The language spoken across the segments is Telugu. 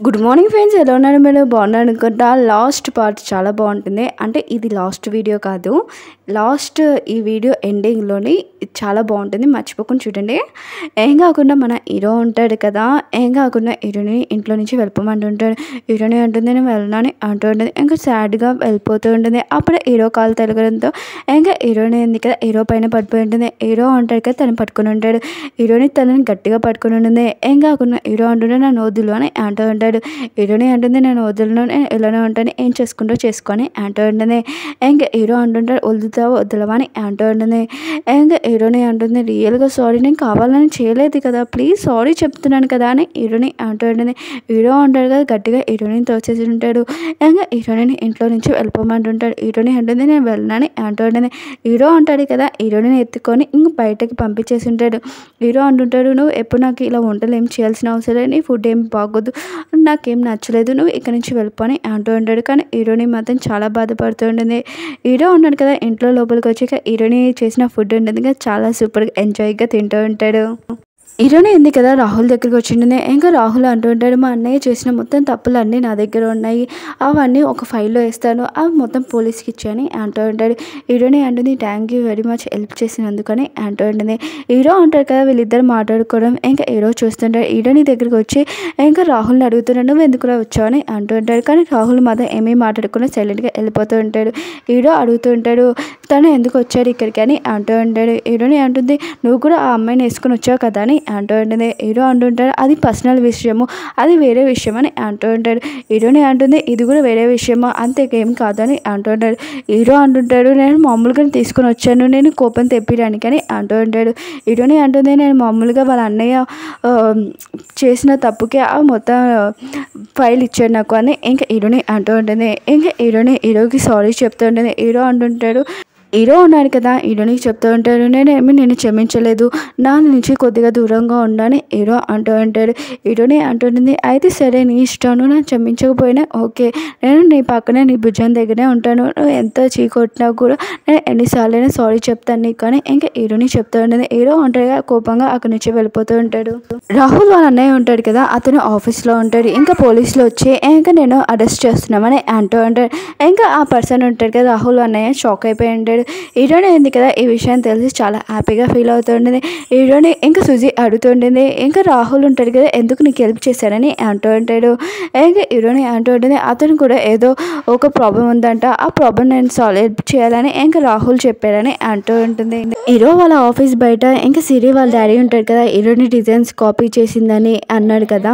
గుడ్ మార్నింగ్ ఫ్రెండ్స్ ఎలా ఉన్నారు మీరు? బాగున్నారు? అనుకుంటా. లాస్ట్ పార్ట్ చాలా బాగుంటుంది. అంటే ఇది లాస్ట్ వీడియో కాదు. లాస్ట్ ఈ వీడియో ఎండింగ్లోని చాలా బాగుంటుంది మర్చిపోకుండా చూడండి. ఏం కాకుండా మన హీరో ఉంటాడు కదా ఏం కాకుండా హీరోని ఇంట్లో నుంచి వెళ్ళిపోమంటుంటాడు హీరోని అంటుంది నేను వెళ్ళనని అంటూ ఉంటుంది. ఇంకా సాడ్గా వెళ్ళిపోతూ ఉంటుంది. అప్పుడు హీరో కాలు తలగడంతో ఇంకా హీరోని ఏంది కదా హీరో పైన పడిపోయి ఉంటుంది. హీరో అంటాడు కదా తను పట్టుకుని ఉంటాడు. హీరోని తనని గట్టిగా పట్టుకుని ఉంటుంది. ఏం కాకుండా హీరో అంటుంటే నన్ను వదులు అని అంటూ ఉంటాడు. హీరోని అంటుంది నేను వదులను నేను ఇలానే ఉంటాను. ఏం చేసుకుంటూ చేసుకొని అంటూ ఉంటుంది. ఇంకా హీరో అంటుంటాడు వదులుతావా వదలవా అని అంటూ అండ్ ఇంకా హీరోని అంటుంది రియల్గా సారీ నేను కావాలని చేయలేదు కదా ప్లీజ్ సారీ చెప్తున్నాను కదా అని హీరోని అంటూ ఉంటుంది హీరో అంటాడు కదా గట్టిగా హీరోని తోచేసి ఉంటాడు. ఇంకా హీరోని ఇంట్లో నుంచి వెళ్ళిపోమంటుంటాడు హీరోని అంటుంది నేను వెళ్ళనని అంటూ ఉంటుంది హీరో అంటాడు కదా హీరోని ఎత్తుకొని ఇంక బయటకి పంపించేసి ఉంటాడు. హీరో అంటుంటాడు నువ్వు ఎప్పుడు నాకు ఇలా వంటలు ఏం చేయాల్సిన అవసరం లేదు ఫుడ్ ఏం బాగోదు నాకేం నచ్చలేదు నువ్వు ఇక్కడ నుంచి వెళ్ళిపోని అంటూ ఉంటాడు కానీ హీరోని మాత్రం చాలా బాధపడుతూ ఉంటుంది. హీరో ఉన్నాడు కదా ఇంట్లో లోపలికి వచ్చాక హీరోని చేసిన ఫుడ్ ఉంటుంది కదా చాలా సూపర్గా ఎంజాయ్గా తింటూ ఉంటాడు. హీరోని ఉంది కదా రాహుల్ దగ్గరికి వచ్చిండే ఇంకా రాహుల్ అంటుంటాడు మా అన్నయ్య చేసిన మొత్తం తప్పులు అన్నీ నా దగ్గర ఉన్నాయి. అవన్నీ ఒక ఫైల్లో వేస్తాను. అవి మొత్తం పోలీస్కి ఇచ్చాయని అంటూ ఉంటాడు. హీరోనే అంటుంది thank you very much help చేసినందుకని అంటూ ఉంటుంది. హీరో అంటాడు కదా వీళ్ళిద్దరు మాట్లాడుకోవడం ఇంకా హీరో చూస్తుంటాడు హీరోని దగ్గరికి వచ్చి ఇంకా రాహుల్ని అడుగుతున్నాడు నువ్వు ఎందుకు వచ్చావు అని అంటూ ఉంటాడు. కానీ రాహుల్ మాత్రం ఏమీ మాట్లాడకుండా సైలెంట్గా వెళ్ళిపోతూ ఉంటాడు. హీరో అడుగుతూ ఉంటాడు తను ఎందుకు వచ్చాడు ఇక్కడికి అని అంటూ ఉంటాడు. హీరోని అంటుంది నువ్వు కూడా ఆ అమ్మాయిని వేసుకుని వచ్చావు కదా అని అంటూ ఉంటుంది. హీరో అంటుంటాడు అది పర్సనల్ విషయము అది వేరే విషయం అని అంటూ ఉంటాడు. హీరోని అంటుంది ఇది కూడా వేరే విషయము? అంతేకేం కాదని అంటూ ఉంటాడు. హీరో అంటుంటాడు నేను మామూలుగా తీసుకొని వచ్చాను నేను కోపం తెప్పించడానికి అని అంటూ ఉంటాడు. హీరోని అంటుంది నేను మామూలుగా వాళ్ళ అన్నయ్య చేసిన తప్పుకి ఆ మొత్తం ఫైల్ ఇచ్చాడు నాకు అని ఇంకా హీరోని అంటూ ఉంటుంది. ఇంకా హీరోని హీరోకి సారీ చెప్తూ ఉంటుంది. హీరో అంటుంటాడు హీరో ఉన్నాడు కదా హీరోనికి చెప్తూ ఉంటాడు నేనేమి నేను క్షమించలేదు. నా నుంచి కొద్దిగా దూరంగా ఉండని హీరో అంటూ ఉంటాడు. హీరోని అంటుంటుంది అయితే సరే నీ ఇష్టం నువ్వు నన్ను క్షమించకపోయినా ఓకే. నేను నీ పక్కనే నీ భుజం దగ్గరే ఉంటాను. నువ్వు ఎంత చీకొట్టినా కూడా నేను ఎన్నిసార్లైనా సారీ చెప్తాను నీకు కానీ ఇంకా హీరోని చెప్తూ ఉంటుంది. హీరో ఒంటరిగా కోపంగా అక్కడి నుంచి వెళ్ళిపోతూ ఉంటాడు. రాహుల్ వాళ్ళ అన్నయ్య ఉంటాడు కదా అతను ఆఫీస్లో ఉంటాడు. ఇంకా పోలీసులు వచ్చి ఇంకా నేను అరెస్ట్ చేస్తున్నామని అంటూ ఉంటాడు. ఇంకా ఆ పర్సన్ ఉంటాడు కదా రాహుల్ అన్నయ్య షాక్ అయిపోయి ఉంటాడు. హీరోని అయింది కదా ఈ విషయం తెలిసి చాలా హ్యాపీగా ఫీల్ అవుతుంటుంది. హీరోని ఇంకా సుజీ అడుగుతుంటుంది ఇంకా రాహుల్ ఉంటాడు కదా ఎందుకు నీకు హెల్ప్ చేశానని అంటూ ఉంటాడు. ఇంకా హీరోయిన్ అంటూ ఉంటుంది అతను కూడా ఏదో ఒక ప్రాబ్లం ఉందంట ఆ ప్రాబ్లం నేను సాల్వ్ చేయాలని ఇంకా రాహుల్ చెప్పాడని అంటూ ఉంటుంది. హీరో వాళ్ళ ఆఫీస్ బయట ఇంకా సిరి వాళ్ళ డాడీ ఉంటాడు కదా హీరోని డిజైన్స్ కాపీ చేసిందని అన్నాడు కదా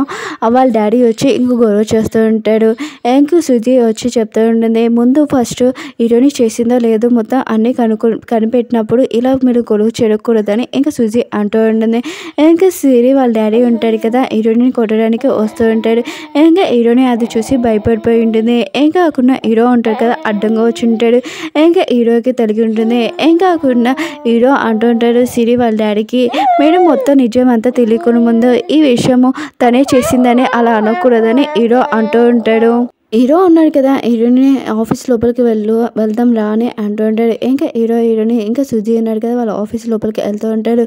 వాళ్ళ డాడీ వచ్చి ఇంకో గొడవ చేస్తూ ఉంటాడు. ఇంక సుజీ వచ్చి చెప్తూ ఉంటుంది ముందు ఫస్ట్ హీరోని చేసిందో లేదో మొత్తం అన్నీ కనుక్కు కనిపెట్టినప్పుడు ఇలా మీరు గొడవ చెడకూడదని ఇంకా సుజీ అంటూ ఉంటుంది. ఇంకా సిరి వాళ్ళ డాడీ ఉంటాడు కదా హీరోని కొట్టడానికి వస్తూ ఉంటాడు. ఇంకా హీరోని అది చూసి భయపడిపోయి ఉంటుంది. ఇంకా కాకుండా హీరో ఉంటాడు కదా అడ్డంగా వచ్చి ఉంటాడు. ఇంకా హీరోకి తలిగి ఉంటుంది. ఇంకా కాకుండా హీరో అంటూ ఉంటాడు సిరి వాళ్ళ డాడీకి మేడం మొత్తం నిజం అంతా తెలియకుండా ముందు ఈ విషయము తనే చేసిందని అలా అనకూడదని హీరో అంటూ ఉంటాడు. హీరో ఉన్నాడు కదా హీరోని ఆఫీస్ లోపలికి వెళ్ళు వెళ్దాం రా అని అంటూ ఉంటాడు. ఇంకా హీరో హీరోని ఇంకా సుజీ అన్నాడు కదా వాళ్ళ ఆఫీస్ లోపలికి వెళ్తూ ఉంటాడు.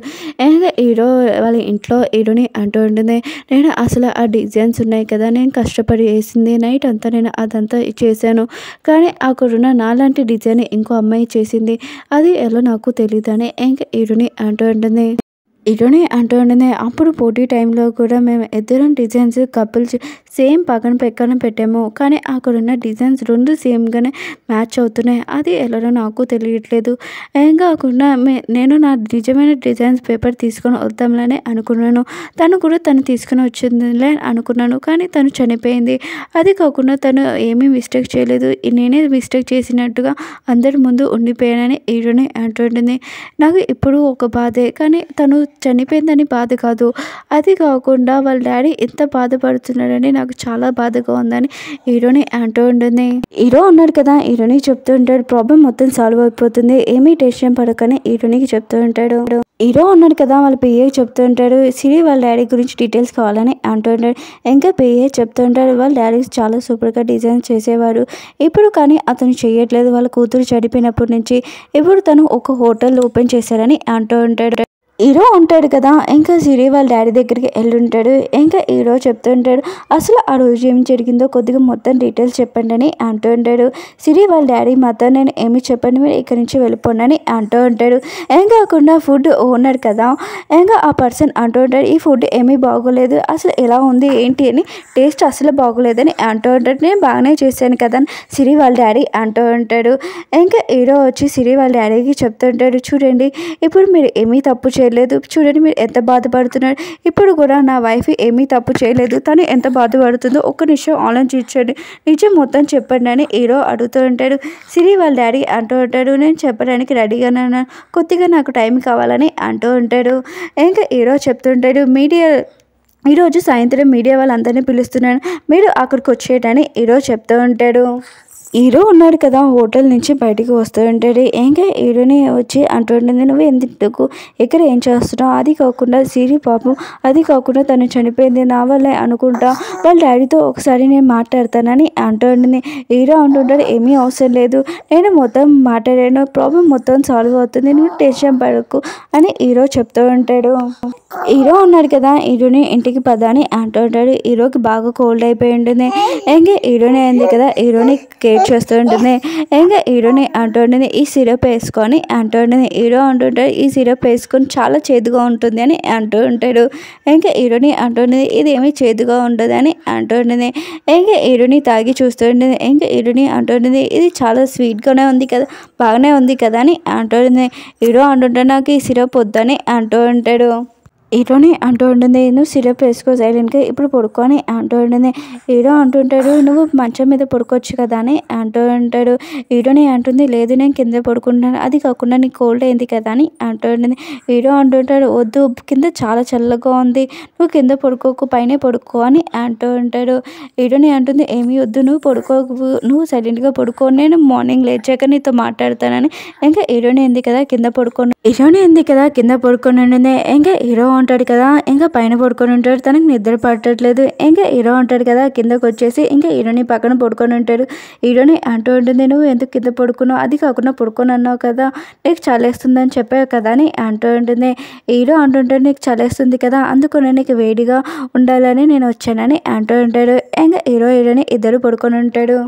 ఇంకా హీరో వాళ్ళ ఇంట్లో హీరోని అంటూ ఉంటుంది. నేను అసలు ఆ డిజైన్స్ ఉన్నాయి కదా నేను కష్టపడి వేసింది నైట్ అంతా నేను అదంతా చేశాను. కానీ అక్కడున్న నాలాంటి డిజైన్ ఇంకో అమ్మాయి చేసింది. అది ఎలా నాకు తెలియదు అని ఇంకా హీరోని అంటూ ఉంటుంది. హీరోని అంటూ అప్పుడు పోటీ టైంలో కూడా మేము ఇద్దరం డిజైన్స్ కపుల్స్ సేమ్ పక్కన పక్కన పెట్టాము. కానీ అక్కడ ఉన్న డిజైన్స్ రెండు సేమ్గానే మ్యాచ్ అవుతున్నాయి. అది ఎలానో నాకు తెలియట్లేదు. ఏం కాకుండా మే- నేను నా నిజమైన డిజైన్స్ పేపర్ తీసుకొని వద్దాంలనే అనుకున్నాను. తను కూడా తను తీసుకొని వచ్చిందిలే అనుకున్నాను. కానీ తను చనిపోయింది. అది కాకుండా తను ఏమీ మిస్టేక్ చేయలేదు. నేనే మిస్టేక్ చేసినట్టుగా అందరి ముందు ఉండిపోయానని హీరోని అంటుంటుంది నాకు ఇప్పుడు ఒక బాధే. కానీ తను చనిపోయిందని బాధ కాదు. అది కాకుండా వాళ్ళ డాడీ ఎంత బాధపడుతున్నాడని నాకు చాలా బాధగా ఉందని హీరోని అంటూ ఉంటుంది. హీరో ఉన్నాడు కదా హీరోని చెప్తూ ఉంటాడు. ప్రాబ్లం మొత్తం సాల్వ్ అయిపోతుంది. ఏమీ టెన్షన్ పడకని హీరోనికి చెప్తూ ఉంటాడు. హీరో ఉన్నాడు కదా వాళ్ళ పిఏ చెప్తూ ఉంటాడు. సిరి వాళ్ళ డాడీ గురించి డీటెయిల్స్ కావాలని అంటూ ఉంటాడు. ఇంకా పిఏ చెప్తూ ఉంటాడు వాళ్ళ డాడీ చాలా సూపర్గా డిజైన్ చేసేవాడు. ఇప్పుడు కానీ అతను చేయట్లేదు. వాళ్ళ కూతురు చనిపోయినప్పటి నుంచి ఇప్పుడు తను ఒక హోటల్ ఓపెన్ చేశారని అంటూ ఉంటాడు. హీరో ఉంటాడు కదా ఇంకా సిరి వాళ్ళ డాడీ దగ్గరికి వెళ్ళుంటాడు ఇంకా హీరో చెప్తుంటాడు అసలు ఆ రోజు ఏం జరిగిందో కొద్దిగా మొత్తం డీటెయిల్స్ చెప్పండి అని అంటూ ఉంటాడు. సిరి వాళ్ళ డాడీ మాత్రం నేను ఏమి చెప్పండి మీరు ఇక్కడి నుంచి వెళ్ళిపోండి అని అంటూ ఉంటాడు. ఏం కాకుండా ఫుడ్ ఓనర్ కదా ఇంకా ఆ పర్సన్ అంటూ ఉంటాడు ఈ ఫుడ్ ఏమీ బాగోలేదు అసలు ఎలా ఉంది ఏంటి అని టేస్ట్ అసలు బాగోలేదని అంటూ ఉంటాడు. నేను బాగానే చేశాను కదా అని సిరి వాళ్ళ డాడీ అంటూ ఉంటాడు. ఇంకా హీరో వచ్చి సిరి వాళ్ళ డాడీకి చెప్తుంటాడు చూడండి ఇప్పుడు మీరు ఏమీ తప్పు చేయలేదు చూడండి మీరు ఎంత బాధపడుతున్నారు. ఇప్పుడు కూడా నా వైఫ్ ఏమీ తప్పు చేయలేదు. తను ఎంత బాధపడుతుందో ఒక్క నిమిషం ఆలోచించండి. నిజం మొత్తం చెప్పండి అని హీరో అడుగుతూ ఉంటాడు. సిరి వాళ్ళ డాడీ అంటూ ఉంటాడు. నేను చెప్పడానికి రెడీగానే ఉన్నాను. కొద్దిగా నాకు టైం కావాలని అంటూ ఉంటాడు. ఇంకా హీరో చెప్తుంటాడు మీడియా ఈరోజు సాయంత్రం మీడియా వాళ్ళందరినీ పిలుస్తున్నాను. మీరు అక్కడికి వచ్చేయటని ఈరోజు చెప్తూ ఉంటాడు. హీరో ఉన్నాడు కదా హోటల్ నుంచి బయటికి వస్తూ ఉంటాడు. ఇంకా హీరోని వచ్చి అంటుంటుంది నువ్వు ఎందుకు ఇక్కడ ఏం చేస్తున్నావు? అది కాకుండా సిరి పాపం అది కాకుండా తను చనిపోయింది నా వల్లే అనుకుంటా. వాళ్ళ డాడీతో ఒకసారి నేను మాట్లాడతానని అంటుంటుంది. హీరో అంటుంటాడు ఏమీ అవసరం లేదు. నేను మొత్తం మాట్లాడాను. ప్రాబ్లం మొత్తం సాల్వ్ అవుతుంది. నువ్వు టెన్షన్ పడకు అని హీరో చెప్తూ ఉంటాడు. హీరో ఉన్నాడు కదా హీరోని ఇంటికి పద అని అంటూ హీరోకి బాగా కోల్డ్ అయిపోయి ఉంటుంది. ఇంకా హీరోని అయింది కదా హీరోని వెయిట్ చేస్తూ ఉంటుంది. ఇంకా హీరోని అంటూ ఈ సిరప్ వేసుకొని అంటూ హీరో అంటుంటాడు ఈ సిరప్ వేసుకొని చాలా చేదుగా ఉంటుంది అని అంటూ ఉంటాడు. ఇంకా హీరోని అంటుంది ఇది చేదుగా ఉండదు అని ఇంకా హీరోని తాగి చూస్తూ ఇంకా హీరోని అంటుంటుంది ఇది చాలా స్వీట్గానే ఉంది కదా బాగానే ఉంది కదా అని అంటుంది హీరో అంటుంటే నాకు ఈ సిరప్ వద్దని అంటూ ఉంటాడు. హీరోని అంటూ ఉంటుంది నువ్వు సిరప్ వేసుకో సైలెంట్గా ఇప్పుడు పడుకొని అంటూ ఉంటుంది. హీరో అంటుంటాడు నువ్వు మంచం మీద పడుకోవచ్చు కదా అని అంటూ ఉంటాడు. ఈడోనే అంటుంది లేదు నేను కింద పడుకుంటున్నాను అది కాకుండా నీకు కోల్డ్ అయింది కదా అని అంటూ ఉంటుంది. హీరో అంటుంటాడు వద్దు కింద చాలా చల్లగా ఉంది నువ్వు కింద పడుకోకు పైన పడుకో అని అంటూ ఉంటాడు. ఈడోనే అంటుంది ఏమీ వద్దు నువ్వు పడుకోకు నువ్వు సైలెంట్గా పడుకో నేను మార్నింగ్ లేచాక నీతో మాట్లాడతానని ఇంకా ఈడోనే ఉంది కదా కింద పడుకోను హీరోని ఉంది కదా కింద పడుకొని ఉంటుంది ఇంకా హీరో ఉంటాడు కదా ఇంకా పైన పడుకొని ఉంటాడు. తనకి నిద్ర పట్టట్లేదు. ఇంకా హీరో ఉంటాడు కదా కిందకు వచ్చేసి ఇంకా హీరోని పక్కన పడుకొని ఉంటాడు. హీరోని అంటూ ఉంటుంది నువ్వు ఎందుకు కింద పడుకున్నావు? అది కాకుండా పడుకొని అన్నావు కదా నీకు చలేస్తుందని చెప్పావు కదా అని అంటూ ఉంటుంది. హీరో అంటుంటాడు నీకు చలేస్తుంది కదా అందుకని నీకు వేడిగా ఉండాలని నేను వచ్చానని అంటూ ఉంటాడు. ఇంకా హీరో హీరోని ఇద్దరు పడుకొని ఉంటాడు.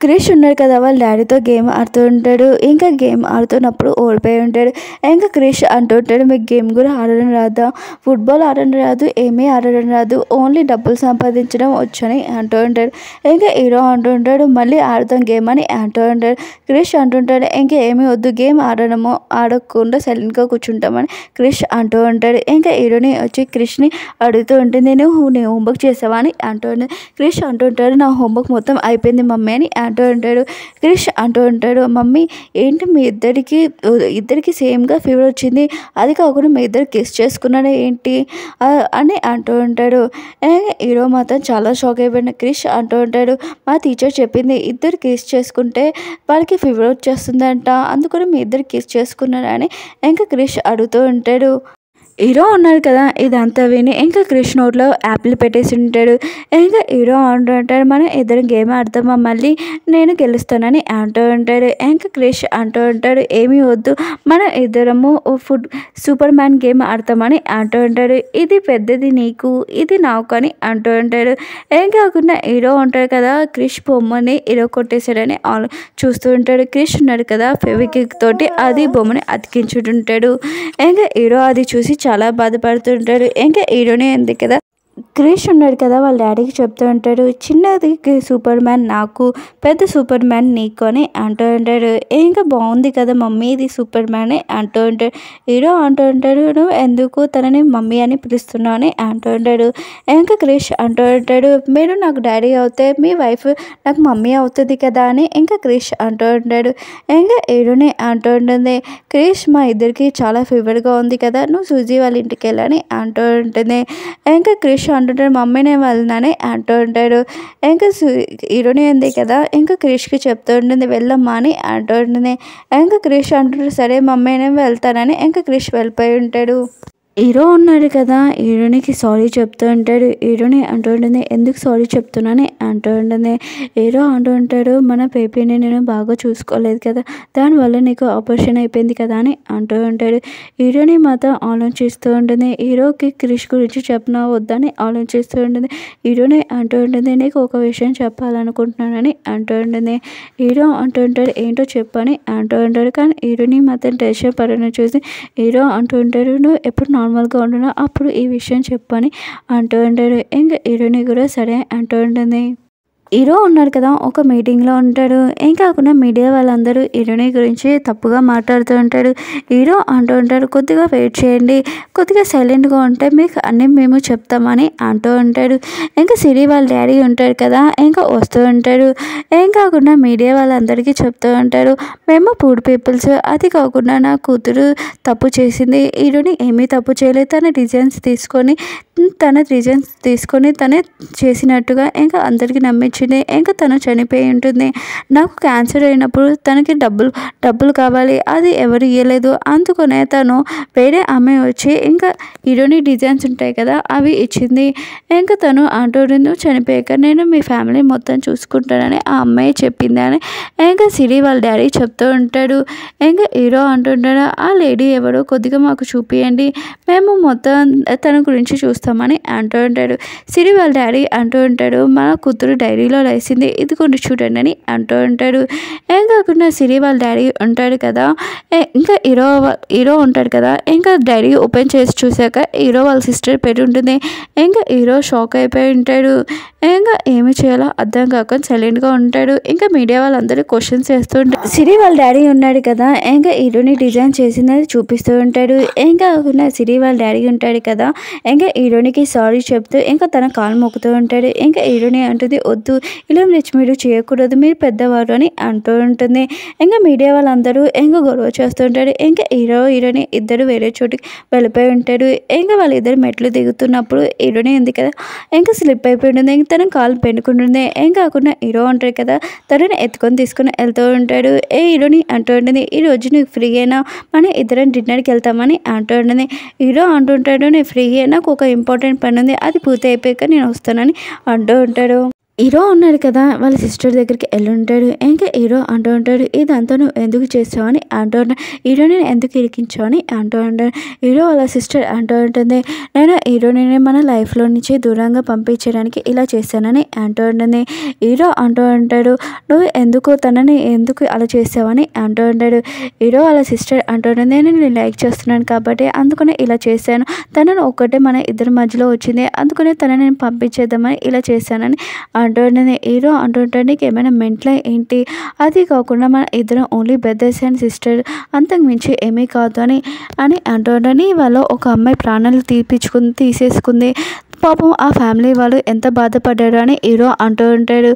క్రిష్ ఉన్నాడు కదా వాళ్ళ డాడీతో గేమ్ ఆడుతూ ఉంటాడు. ఇంకా గేమ్ ఆడుతున్నప్పుడు ఓడిపోయి ఉంటాడు. ఇంకా క్రిష్ అంటూ ఉంటాడు మీకు గేమ్ కూడా ఆడడం రాదా? ఫుట్బాల్ ఆడడం రాదు ఏమీ ఆడడం రాదు. ఓన్లీ డబ్బులు సంపాదించడం వచ్చని అంటూ ఉంటాడు. ఇంకా హీరో అంటూ ఉంటాడు మళ్ళీ ఆడతాం గేమ్ అని అంటూ ఉంటాడు. క్రిష్ అంటుంటాడు ఇంకా ఏమీ వద్దు గేమ్ ఆడడము ఆడకుండా సైలెంట్గా కూర్చుంటామని క్రిష్ అంటూ ఉంటాడు. ఇంకా హీరోని వచ్చి క్రిష్ని అడుగుతూ ఉంటుంది నేను నీ హోంవర్క్ చేసావా? అని అంటూ ఉంటాడు క్రిష్ అంటుంటాడు నా హోంవర్క్ మొత్తం అయిపోయింది మమ్మీ అని అంటూ ఉంటాడు. క్రిష్ అంటూ ఉంటాడు మమ్మీ ఏంటి మీ ఇద్దరికి ఇద్దరికి సేమ్గా ఫీవర్ వచ్చింది? అది కాకుండా మీ ఇద్దరు కిస్ చేసుకున్నాడు ఏంటి? అని అంటూ ఉంటాడు. హీరో మాత్రం చాలా షాక్ అయిపోయిన క్రిష్ అంటూ ఉంటాడు. మా టీచర్ చెప్పింది ఇద్దరు కిస్ చేసుకుంటే వాళ్ళకి ఫీవర్ వచ్చేస్తుందంట అందుకని మీ ఇద్దరు కిస్ చేసుకున్నారని ఇంకా క్రిష్ అడుగుతూ ఉంటాడు. హీరో ఉన్నాడు కదా ఇదంతా విని ఇంకా క్రిష్ నోట్లో యాపిల్ పెట్టేసి ఉంటాడు. ఇంకా హీరో అంటుంటాడు మనం ఇద్దరం గేమ్ ఆడతామా మళ్ళీ నేను గెలుస్తానని అంటూ ఉంటాడు. ఇంకా క్రిష్ అంటూ ఉంటాడు ఏమీ వద్దు మనం ఇద్దరము ఫుడ్ సూపర్ మ్యాన్ గేమ్ ఆడతామని అంటూ ఉంటాడు. ఇది పెద్దది నీకు ఇది నాకు అని అంటూ ఉంటాడు. ఏం కాకుండా హీరో ఉంటాడు కదా క్రిష్ బొమ్మని హీరో కొట్టేశాడని ఆలో చూస్తూ ఉంటాడు. క్రిష్ ఉన్నాడు కదా ఫెవికిక్ తోటి అది బొమ్మని అతికించుంటాడు ఇంకా హీరో అది చూసి చాలా బాధపడుతుంటాడు. ఇంకా హీరోనే ఉంది కదా. క్రిష్ ఉన్నాడు కదా వాళ్ళ డాడీకి చెప్తూ ఉంటాడు చిన్నది సూపర్ మ్యాన్ నాకు పెద్ద సూపర్ మ్యాన్ నీకు అని అంటూ ఉంటాడు. ఇంకా బాగుంది కదా మమ్మీ ఇది సూపర్ మ్యాన్ అంటూ ఉంటాడు. హీరో అంటూ ఉంటాడు నువ్వు ఎందుకు తనని మమ్మీ అని పిలుస్తున్నావు అని అంటూ ఉంటాడు. ఇంకా క్రిష్ అంటూ ఉంటాడు. మీరు నాకు డాడీ అవుతే మీ వైఫ్ నాకు మమ్మీ అవుతుంది కదా అని ఇంకా క్రిష్ అంటూ ఉంటాడు. ఇంకా హీరోని అంటూ ఉంటుంది. క్రిష్ మా ఇద్దరికి చాలా ఫీవర్గా ఉంది కదా నువ్వు సూజీ వాళ్ళ ఇంటికి వెళ్ళని అంటూ ఉంటుంది. ఇంకా క్రిష్ అంటుంటాడు మమ్మీ నేను వెళ్తున్నానని అంటూ ఉంటాడు. ఇంకా ఇరుని ఉంది కదా ఇంకా క్రిష్కి చెప్తూ ఉంటుంది వెళ్ళమ్మా అని అంటూ ఉంటుంది. ఇంకా క్రిష్ అంటుంటాడు సరే మమ్మీ నేను వెళ్తానని. ఇంకా క్రిష్ వెళ్ళిపోయి ఉంటాడు. హీరో ఉన్నాడు కదా హీరోనికి సారీ చెప్తూ ఉంటాడు. హీరోని అంటూ ఉంటుంది ఎందుకు సారీ చెప్తున్నానని అంటూ ఉంటుంది. హీరో అంటూ ఉంటాడు మన పేపీని నేను బాగా చూసుకోలేదు కదా దానివల్ల నీకు ఆపరేషన్ అయిపోయింది కదా అని అంటూ ఉంటాడు. హీరోని మాత్రం ఆలోచిస్తూ ఉంటుంది హీరోకి క్రిష్ గురించి చెప్పనా వద్దని ఆలోచిస్తూ ఉంటుంది. హీరోని అంటూ ఉంటుంది నీకు ఒక విషయం చెప్పాలనుకుంటున్నానని అంటూ ఉంటుంది. హీరో అంటూ ఉంటాడు ఏంటో చెప్పని అంటూ ఉంటాడు. కానీ హీరోని మాత్రం టెన్షన్ పడని చూసి హీరో అంటూ ఉంటాడు నువ్వు ఎప్పుడు నార్మల్గా ఉంటున్నావు అప్పుడు ఈ విషయం చెప్పని అంటూ ఉంటాడు. ఇంకా హీరోని కూడా సరే అంటూ ఉంటుంది. హీరో ఉన్నాడు కదా ఒక మీటింగ్లో ఉంటాడు. ఏం కాకుండా మీడియా వాళ్ళందరూ హీరోని గురించి తప్పుగా మాట్లాడుతూ ఉంటాడు హీరో అంటూ ఉంటాడు కొద్దిగా వెయిట్ చేయండి. కొద్దిగా సైలెంట్గా ఉంటే మీకు అన్నీ మేము చెప్తామని అంటూ ఉంటాడు. ఇంకా సిరి వాళ్ళ డాడీ ఉంటాడు కదా ఇంకా వస్తూ ఉంటాడు. ఏం కాకుండా మీడియా వాళ్ళందరికీ చెప్తూ ఉంటాడు మేము పూడ్ పీపుల్స్ అది కాకుండా నా కూతురు తప్పు చేసింది. హీరోని ఏమీ తప్పు చేయలేదు. తన డిజైన్స్ తీసుకొని తన డిజైన్స్ తీసుకొని తనే చేసినట్టుగా ఇంకా అందరికీ వచ్చింది ఇంకా తను చనిపోయి ఉంటుంది. నాకు క్యాన్సర్ అయినప్పుడు తనకి డబ్బులు డబ్బులు కావాలి. అది ఎవరు ఇవ్వలేదు అందుకనే తను వేరే అమ్మాయి వచ్చి ఇంకా హీరోని డిజైన్స్ ఉంటాయి కదా అవి ఇచ్చింది. ఇంకా తను అంటూ నువ్వు చనిపోయాక నేను మీ ఫ్యామిలీ మొత్తం చూసుకుంటానని ఆ అమ్మాయి చెప్పింది అని ఇంకా సిరి వాళ్ళ డాడీ చెప్తూ ఉంటాడు. ఇంకా హీరో అంటుంటాడు ఆ లేడీ ఎవరో కొద్దిగా మాకు చూపియండి. మేము మొత్తం తన గురించి చూస్తామని అంటూ ఉంటాడు. సిరి వాళ్ళ డాడీ అంటూ ఉంటాడు మన కూతురు డైరీ రాసింది ఇది ఇదిగోండి చూడండి అని అంటూ ఉంటాడు. ఏం కాకుండా సిరి వాళ్ళ డాడీ ఉంటాడు కదా. ఇంకా హీరో హీరో ఉంటాడు కదా. ఇంకా డాడీ ఓపెన్ చేసి చూశాక హీరో వాళ్ళ సిస్టర్ పెట్టి ఉంటుంది. ఇంకా హీరో షాక్ అయిపోయి ఉంటాడు. ఇంకా ఏమి చేయాలో అర్థం కాక సైలెంట్గా ఉంటాడు. ఇంకా మీడియా వాళ్ళందరూ క్వశ్చన్స్ చేస్తూ ఉంటారు సిరి వాళ్ళ డాడీ ఉన్నాడు కదా. ఇంకా హీరోని డిజైన్ చేసింది చూపిస్తూ ఉంటాడు. ఇంకా కాకుండా సిరి వాళ్ళ డాడీ ఉంటాడు కదా. ఇంకా హీరోనికి సారీ చెప్తూ ఇంకా తన కాలు మొక్కుతూ ఉంటాడు. ఇంకా హీరోని అంటుంది వద్దు ఇలా రిచ్ మీరు చేయకూడదు మీరు పెద్దవారు అని అంటూ ఉంటుంది. ఇంకా మీడియా వాళ్ళందరూ ఇంకా గొడవ చేస్తూ ఇంకా హీరో హీరోని ఇద్దరు వేరే చోటుకి వెళ్ళిపోయి ఉంటారు. ఇంకా వాళ్ళిద్దరు మెట్లు దిగుతున్నప్పుడు హీరోని ఉంది కదా ఇంకా స్లిప్ అయిపోయి ఉంటుంది ఇంకా తను కాలు పెండుకుంటుంది. ఏం కాకుండా హీరో ఉంటారు కదా తనని ఎత్తుకొని తీసుకొని వెళ్తూ ఉంటాడు. ఏ హీరోని అంటూ ఉంటుంది ఈ రోజు నీకు ఫ్రీ అయినా మనం ఇద్దరం డిన్నర్కి వెళ్తామని అంటూ ఉంటుంది. హీరో అంటుంటాడు నేను ఫ్రీ నాకు ఒక ఇంపార్టెంట్ పని ఉంది అది పూర్తి అయిపోయాక నేను వస్తానని అంటూ ఉంటాడు. హీరో ఉన్నాడు కదా వాళ్ళ సిస్టర్ దగ్గరికి వెళ్ళుంటాడు. ఇంకా హీరో అంటూ ఉంటాడు. ఇదంతా నువ్వు ఎందుకు చేస్తావు అని అంటూ ఉంటాడు హీరోని ఎందుకు ఇరికించావు? అని అంటూ ఉంటాడు హీరో వాళ్ళ సిస్టర్ అంటూ ఉంటుంది. నేను హీరోని మన లైఫ్లో నుంచి దూరంగా పంపించడానికి ఇలా చేశానని అంటూ ఉంటుంది. హీరో అంటూ ఉంటాడు. నువ్వు ఎందుకు తనని ఎందుకు అలా చేసావని అంటూ ఉంటాడు. హీరో వాళ్ళ సిస్టర్ అంటూ ఉంటుంది. నేను నేను లైక్ చేస్తున్నాను కాబట్టి అందుకనే ఇలా చేశాను. తనను ఒక్కటే మన ఇద్దరి మధ్యలో వచ్చింది. అందుకనే తనని నేను పంపించేద్దామని ఇలా చేశానని అంటుంటుంది హీరో అంటుంటాడు ఏమైనా మెంట్లో ఏంటి? అది కాకుండా మన ఇద్దరం ఓన్లీ బ్రదర్స్ అండ్ సిస్టర్ అంతకు మించి ఏమీ కాదు అని అని అంటుండని వాళ్ళ ఒక అమ్మాయి ప్రాణాలు తీపించుకుంది తీసేసుకుంది. పాపం ఆ ఫ్యామిలీ వాళ్ళు ఎంత బాధపడ్డారు అని హీరో అంటూ ఉంటాడు.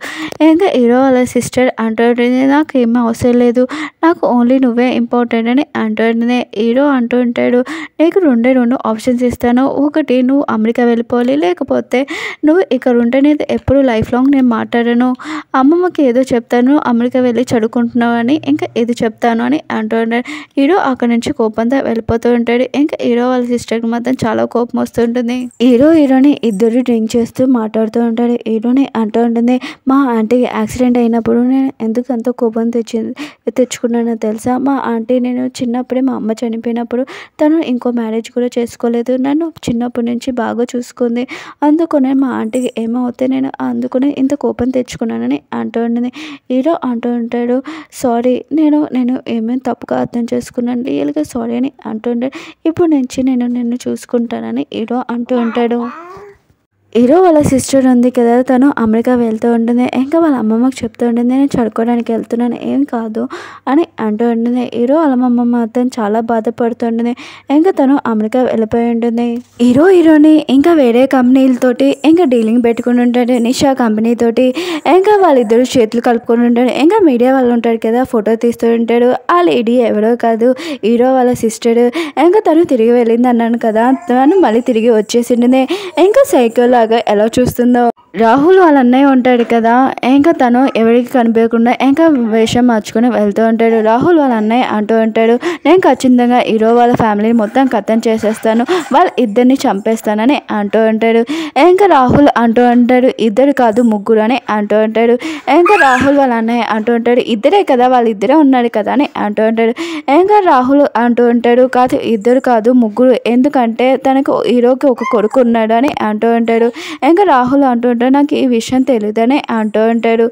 ఇంకా హీరో వాళ్ళ సిస్టర్ అంటూ ఉంటుంది నాకు ఏమీ అవసరం లేదు నాకు ఓన్లీ నువ్వే ఇంపార్టెంట్ అని అంటూ ఉంటుంది. హీరో అంటూ ఉంటాడు నీకు రెండే రెండు ఆప్షన్స్ ఇస్తాను. ఒకటి నువ్వు అమెరికా వెళ్ళిపోవాలి. లేకపోతే నువ్వు ఇక్కడ ఉంటే నేను ఎప్పుడు లైఫ్ లాంగ్ నేను మాట్లాడను. అమ్మమ్మకి ఏదో చెప్తాను అమెరికా వెళ్ళి చదువుకుంటున్నావు అని ఇంకా ఏదో చెప్తాను అని అంటూ ఉంటాడు. హీరో అక్కడ నుంచి కోపంతో వెళ్ళిపోతూ ఉంటాడు. ఇంకా హీరో వాళ్ళ సిస్టర్కి మాత్రం చాలా కోపం వస్తుంటుంది హీరో హీరోని ఇద్దరు డ్రింక్ చేస్తూ మాట్లాడుతూ ఉంటాడు. హీరోని అంటూ ఉంటుంది. మా ఆంటీకి యాక్సిడెంట్ అయినప్పుడు నేను ఎందుకు అంత కోపం తెచ్చింది తెచ్చుకున్నానో తెలుసా? మా ఆంటీ నేను చిన్నప్పుడే మా అమ్మ చనిపోయినప్పుడు తను ఇంకో మ్యారేజ్ కూడా చేసుకోలేదు. నన్ను చిన్నప్పటి నుంచి బాగా చూసుకుంది. అందుకనే మా ఆంటీకి ఏమవుతే నేను అందుకనే ఇంత కోపం తెచ్చుకున్నానని అంటూ ఉంటుంది. హీరో అంటూ ఉంటాడు. సారీ నేను నేను ఏమేమి తప్పుగా అర్థం చేసుకున్నాను. రియల్గా సారీ అని అంటూ ఉంటాడు. ఇప్పుడు నుంచి నేను నిన్ను చూసుకుంటానని హీరో అంటూ ఉంటాడు. హీరో వాళ్ళ సిస్టర్ ఉంది కదా తను అమెరికా వెళ్తూ ఉంటుంది. ఇంకా వాళ్ళ అమ్మమ్మకి చెప్తూ ఉంటుంది నేను చదువుకోవడానికి వెళ్తున్నాను. ఏం కాదు అని అంటూ ఉంటుంది. హీరో వాళ్ళ అమ్మమ్మ మాత్రం చాలా బాధపడుతుంటుంది ఇంకా తను అమెరికా వెళ్ళిపోయి ఉంటుంది. హీరో హీరోని ఇంకా వేరే కంపెనీలతోటి ఇంకా డీలింగ్ పెట్టుకుని ఉంటాడు. నిషా కంపెనీ తోటి ఇంకా వాళ్ళిద్దరు చేతులు కలుపుకొని ఉంటాడు ఇంకా మీడియా వాళ్ళు ఉంటారు కదా ఫోటో తీస్తూ ఉంటాడు. ఆ లేడీ ఎవరో కాదు హీరో వాళ్ళ సిస్టర్ ఇంకా తను తిరిగి వెళ్ళింది అన్నాను కదా తను మళ్ళీ తిరిగి వచ్చేసింది. ఇంకా సైకిల్ లాగా ఎలా చూస్తుందో. రాహుల్ వాళ్ళ అన్నయ్య ఉంటాడు కదా ఇంకా తను ఎవరికి కనిపించకుండా ఇంకా వేషం మార్చుకుని వెళ్తూ ఉంటాడు. రాహుల్ వాళ్ళ అన్నయ్య అంటూ ఉంటాడు నేను ఖచ్చితంగా హీరో వాళ్ళ ఫ్యామిలీని మొత్తం కథం చేసేస్తాను వాళ్ళ ఇద్దరిని చంపేస్తానని అంటూ ఉంటాడు. ఇంకా రాహుల్ అంటూ ఉంటాడు ఇద్దరు కాదు ముగ్గురు అని అంటూ ఉంటాడు. ఇంకా రాహుల్ వాళ్ళ అన్నయ్య అంటూ ఉంటాడు ఇద్దరే కదా వాళ్ళిద్దరే ఉన్నారు కదా అని అంటూ ఉంటాడు. ఇంకా రాహుల్ అంటూ ఉంటాడు కాదు ఇద్దరు కాదు ముగ్గురు. ఎందుకంటే తనకు హీరోకి ఒక కొడుకు ఉన్నాడు అని అంటూ ఉంటాడు. ఇంకా రాహుల్ అంటుంటే నాకు ఈ విషయం తెలియదని అంటూ ఉంటాడు.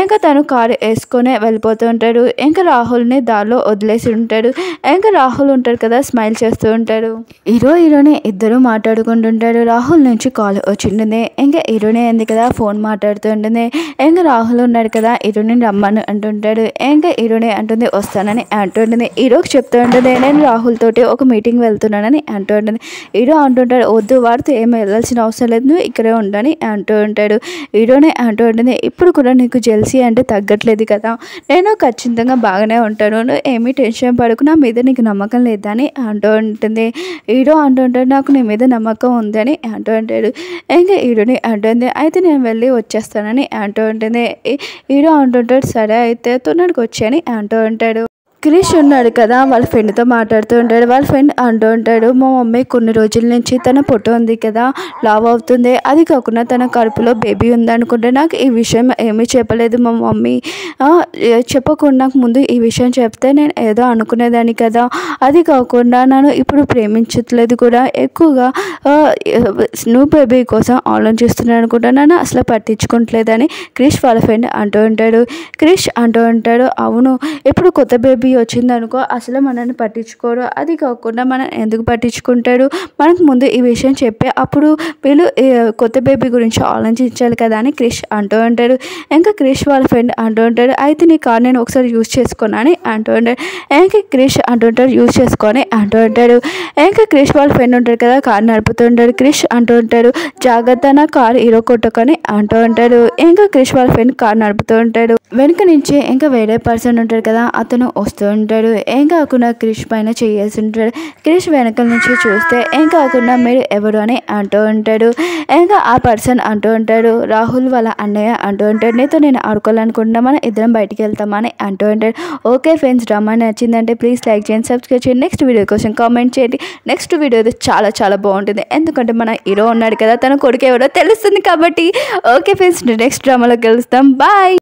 ఇంకా తను కారు వేసుకొని వెళ్ళిపోతూ ఉంటాడు. ఇంకా రాహుల్ని దారిలో వదిలేసి ఉంటాడు. ఇంకా రాహుల్ ఉంటాడు కదా స్మైల్ చేస్తూ ఉంటాడు. హీరో హీరోని ఇద్దరు మాట్లాడుకుంటుంటాడు రాహుల్ నుంచి కాల్ వచ్చింటుంది. ఇంకా హీరోనే అంది కదా ఫోన్ మాట్లాడుతూ ఉంటుంది. ఇంకా రాహుల్ ఉన్నాడు కదా హీరోని రమ్మని అంటుంటాడు ఇంకా హీరోనే అంటుంది వస్తానని అంటుంటుంది హీరోకి చెప్తూ ఉంటుంది నేను రాహుల్ తోటి ఒక మీటింగ్ వెళ్తున్నానని అంటూ ఉంటుంది. హీరో అంటుంటాడు వద్దు వాడితో ఏం వెళ్ళాల్సిన అవసరం లేదు. ఇక్కడే ఉండని అంటూ ఉంటాడు. హీరోనే అంటూ ఉంటుంది ఇప్పుడు కూడా నీకు జెల్సీ అంటే తగ్గట్లేదు కదా. నేను ఖచ్చితంగా బాగానే ఉంటాను. ఏమీ టెన్షన్ పడకు. నా మీద నీకు నమ్మకం లేదని అంటూ ఉంటుంది. హీరో అంటుంటాడు నాకు నీ మీద నమ్మకం ఉందని అంటూ ఉంటాడు. ఇంకా హీరోని అంటుంది అయితే నేను వెళ్ళి వచ్చేస్తానని అంటూ ఉంటుంది. ఈడో అంటుంటాడు సరే అయితే తొన్నడికి వచ్చాయని అంటూ ఉంటాడు. క్రిష్ ఉన్నాడు కదా వాళ్ళ ఫ్రెండ్తో మాట్లాడుతూ ఉంటాడు వాళ్ళ ఫ్రెండ్ అంటూ ఉంటాడు మా మమ్మీ కొన్ని రోజుల నుంచి తన పొట్టు ఉంది కదా లావ్ అవుతుంది. అది కాకుండా తన కడుపులో బేబీ ఉందనుకుంటే నాకు ఈ విషయం ఏమీ చెప్పలేదు మా మమ్మీ. చెప్పకుండా నాకు ముందు ఈ విషయం చెప్తే నేను ఏదో అనుకునేదాన్ని కదా. అది కాకుండా నన్ను ఇప్పుడు ప్రేమించట్లేదు కూడా. ఎక్కువగా స్నూ బేబీ కోసం ఆలోచిస్తున్నాను అనుకుంటా నన్ను అసలు పట్టించుకోవట్లేదని క్రిష్ వాళ్ళ ఫ్రెండ్ అంటూ ఉంటాడు. క్రిష్ అంటూ ఉంటాడు అవును ఇప్పుడు కొత్త బేబీ వచ్చింది అనుకో అసలు మనల్ని పట్టించుకోరు. అది కాకుండా మనం ఎందుకు పట్టించుకుంటాడు మనకు ముందు ఈ విషయం చెప్పే అప్పుడు వీళ్ళు కొత్త బేబీ గురించి ఆలోచించాలి కదా అని క్రిష్ అంటూ ఉంటాడు. ఇంకా క్రిష్ వాళ్ళ ఫ్రెండ్ అంటూ ఉంటాడు అయితే నీ కార్ నేను ఒకసారి యూజ్ చేసుకున్నాను అంటూ ఉంటాడు. ఇంకా క్రిష్ అంటూ ఉంటాడు యూజ్ చేసుకొని అంటూ ఉంటాడు. ఇంకా క్రిష్ వాళ్ళ ఫ్రెండ్ ఉంటాడు కదా కార్ నడుపుతూ ఉంటాడు. క్రిష్ అంటూ ఉంటాడు జాగ్రత్త నా కార్ హీరో కొట్టుకొని అంటూ ఉంటాడు. ఇంకా క్రిష్ వాళ్ళ ఫ్రెండ్ కార్ నడుపుతూ ఉంటాడు. వెనుక నుంచి ఇంకా వేరే పర్సన్ ఉంటాడు కదా అతను వస్తూ ఉంటాడు. ఏం కాకుండా క్రిష్ పైన చేయాల్సి ఉంటాడు. క్రిష్ వెనకాల నుంచి చూస్తే ఏం కాకుండా మీరు ఎవరు అని అంటూ ఉంటాడు. ఇంకా ఆ పర్సన్ అంటూ ఉంటాడు. రాహుల్ వాళ్ళ అన్నయ్య అంటూ ఉంటాడు. నీతో నేను ఆడుకోవాలనుకుంటున్నా మనం ఇద్దరం బయటికి వెళ్తామని అంటూ ఉంటాడు. ఓకే ఫ్రెండ్స్ డ్రామా నచ్చిందంటే ప్లీజ్ లైక్ చేయండి సబ్స్క్రైబ్ చేయండి. నెక్స్ట్ వీడియో కోసం కామెంట్ చేయండి. నెక్స్ట్ వీడియో అయితే చాలా చాలా బాగుంటుంది. ఎందుకంటే మన హీరో ఉన్నాడు కదా తన కొడుకు ఎవరో తెలుస్తుంది కాబట్టి. ఓకే ఫ్రెండ్స్ నెక్స్ట్ డ్రామాలో కలుస్తాం. బాయ్!